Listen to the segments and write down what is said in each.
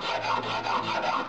太棒了太棒了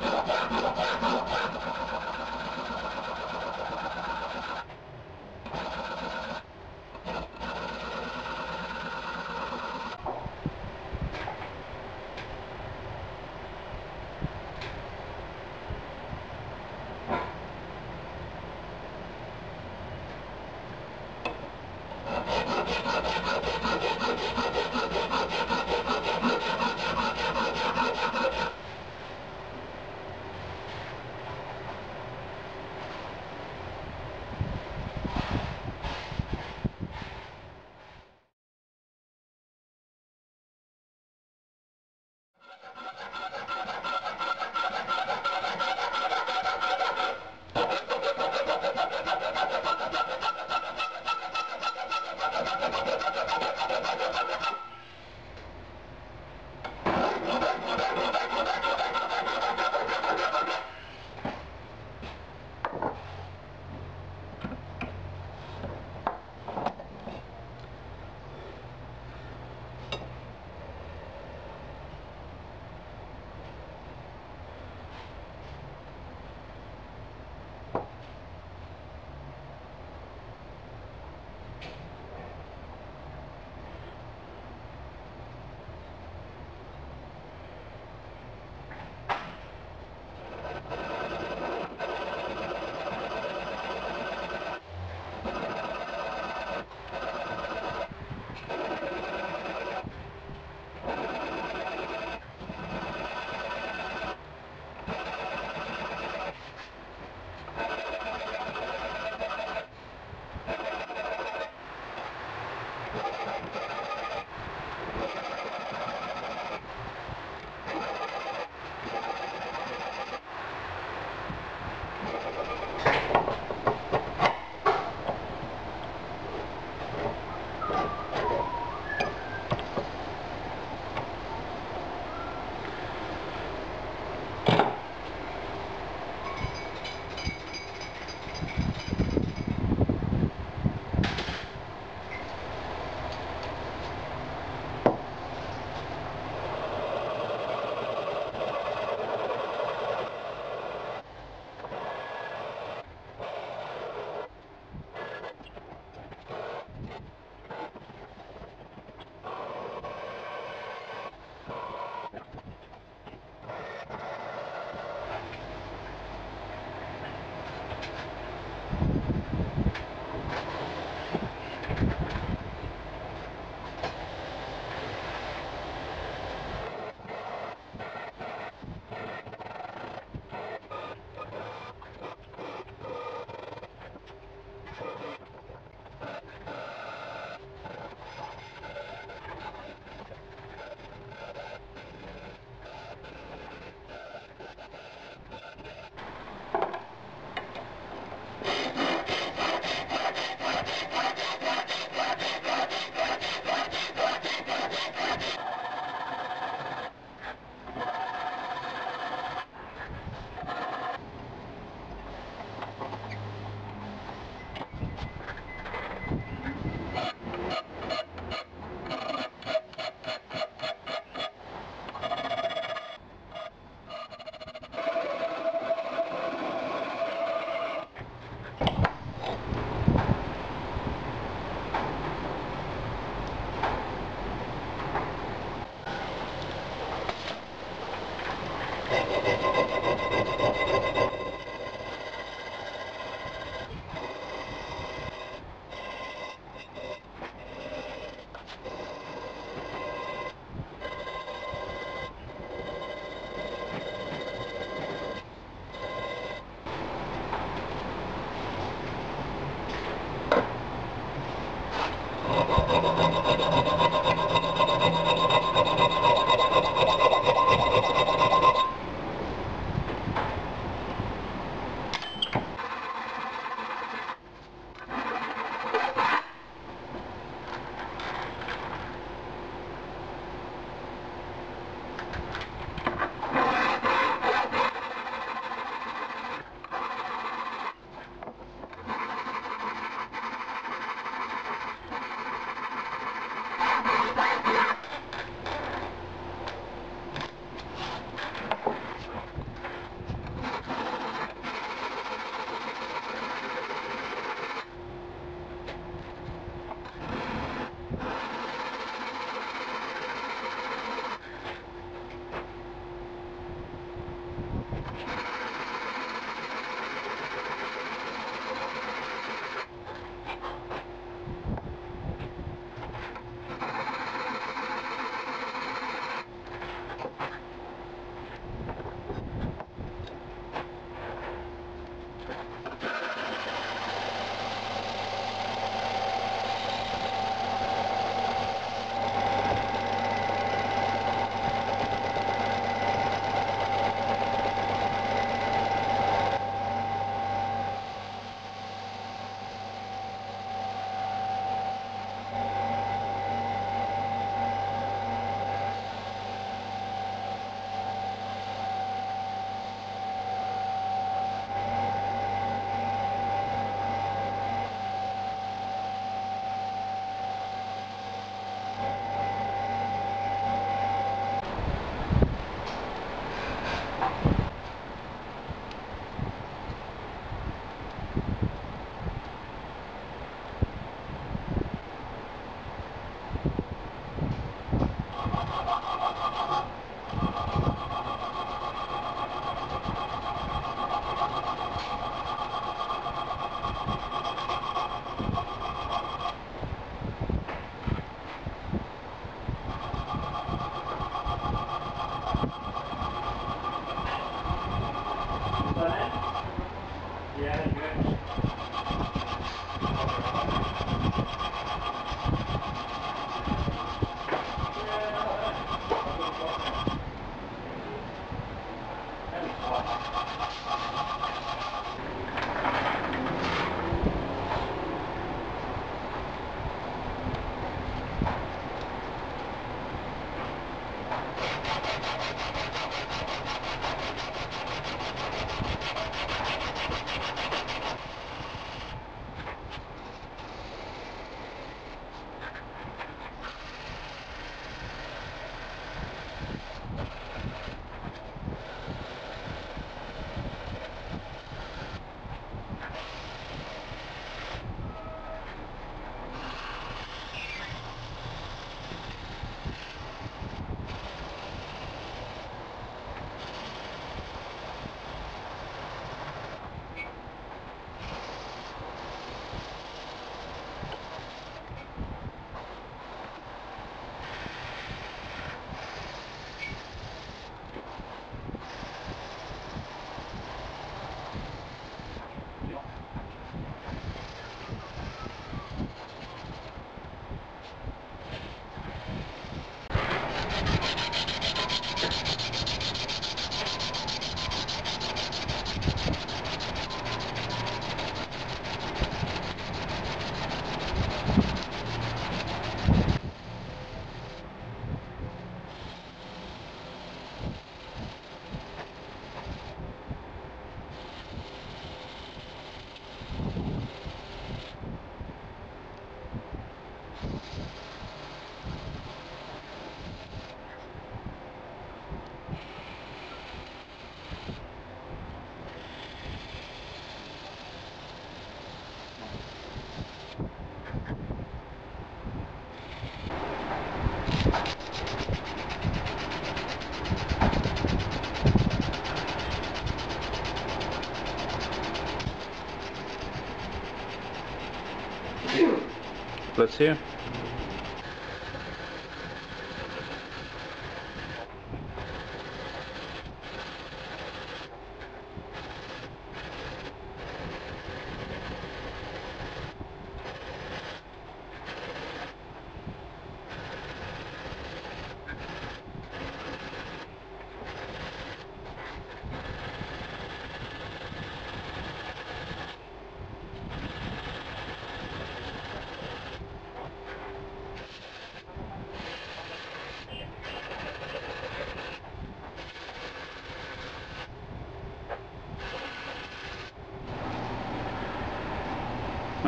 você.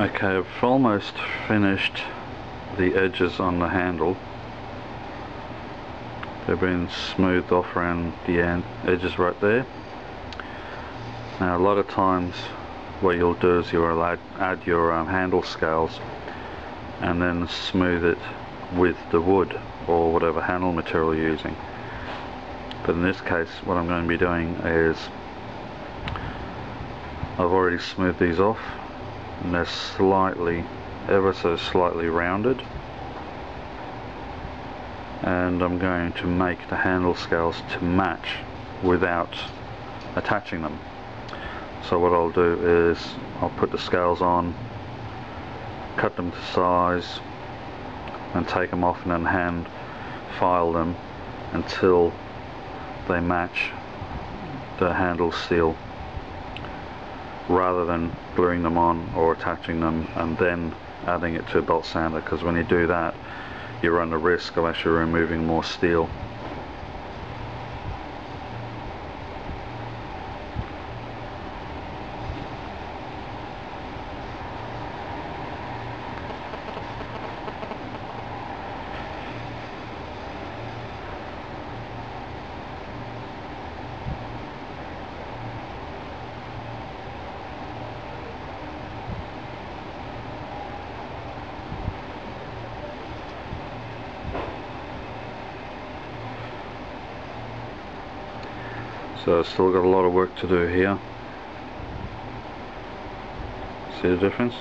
Okay, I've almost finished the edges on the handle. They've been smoothed off around the edges right there. Now a lot of times what you'll do is you'll add, add your um, handle scales and then smooth it with the wood or whatever handle material you're using. But in this case what I'm going to be doing is I've already smoothed these off and they're slightly ever so slightly rounded. And I'm going to make the handle scales to match without attaching them. So what I'll do is I'll put the scales on cut them to size and take them off and then hand file them until they match the handle seal rather than gluing them on or attaching them and then adding it to a belt sander because when you do that you run the risk of actually removing more steel So still got a lot of work to do here. See the difference?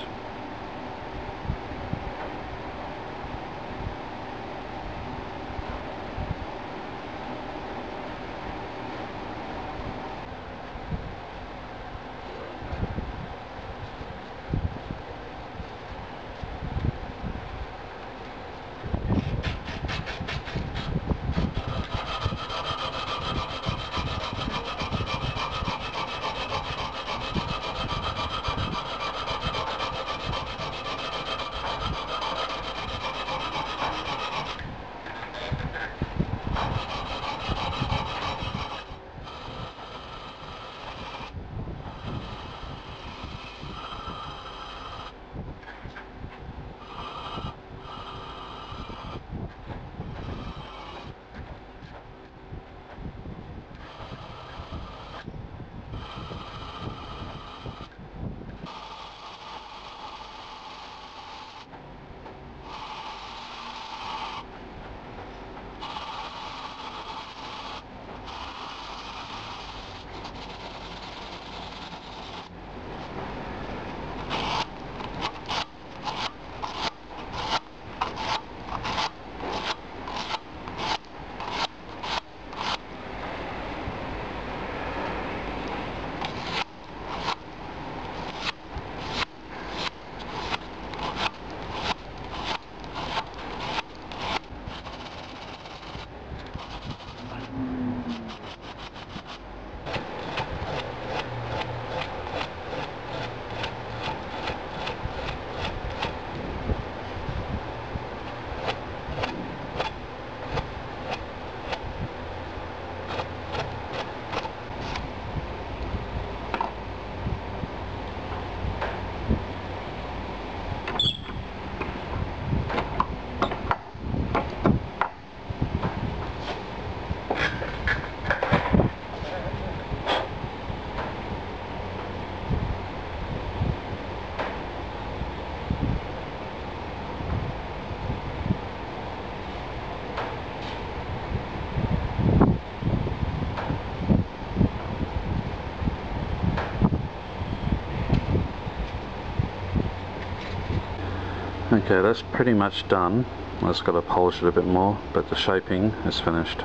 Okay, that's pretty much done. I just got to polish it a bit more, but the shaping is finished.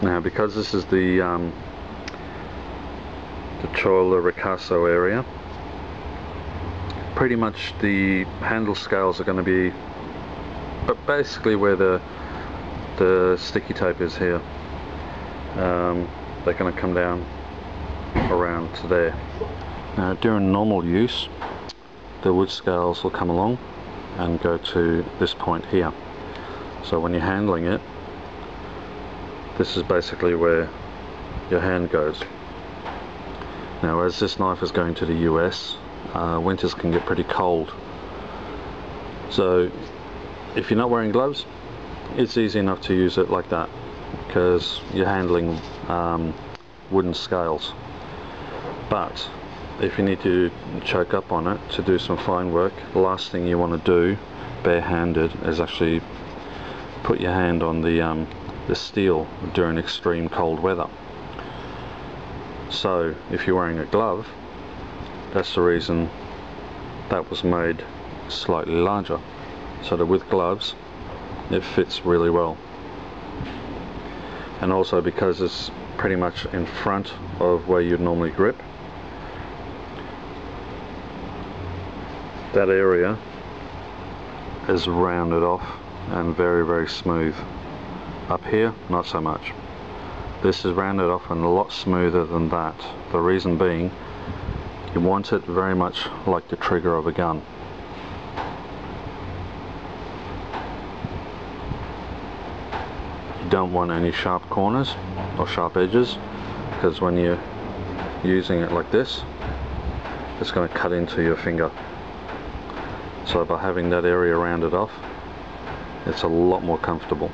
Now, because this is the um, the choil or Ricasso area, pretty much the handle scales are going to be, but basically where the the sticky tape is here. Um, they're going to come down around to there. Now, during normal use, the wood scales will come along and go to this point here. So when you're handling it this is basically where your hand goes. Now as this knife is going to the US uh, winters can get pretty cold. So if you're not wearing gloves it's easy enough to use it like that because you're handling um, wooden scales. But if you need to choke up on it to do some fine work the last thing you want to do barehanded is actually put your hand on the um, the steel during extreme cold weather. So if you're wearing a glove that's the reason that was made slightly larger so that with gloves it fits really well. And also because it's pretty much in front of where you'd normally grip that area is rounded off and very very smooth. Up here not so much. This is rounded off and a lot smoother than that. The reason being you want it very much like the trigger of a gun. You don't want any sharp corners or sharp edges because when you're using it like this it's going to cut into your finger so by having that area rounded off, it's a lot more comfortable.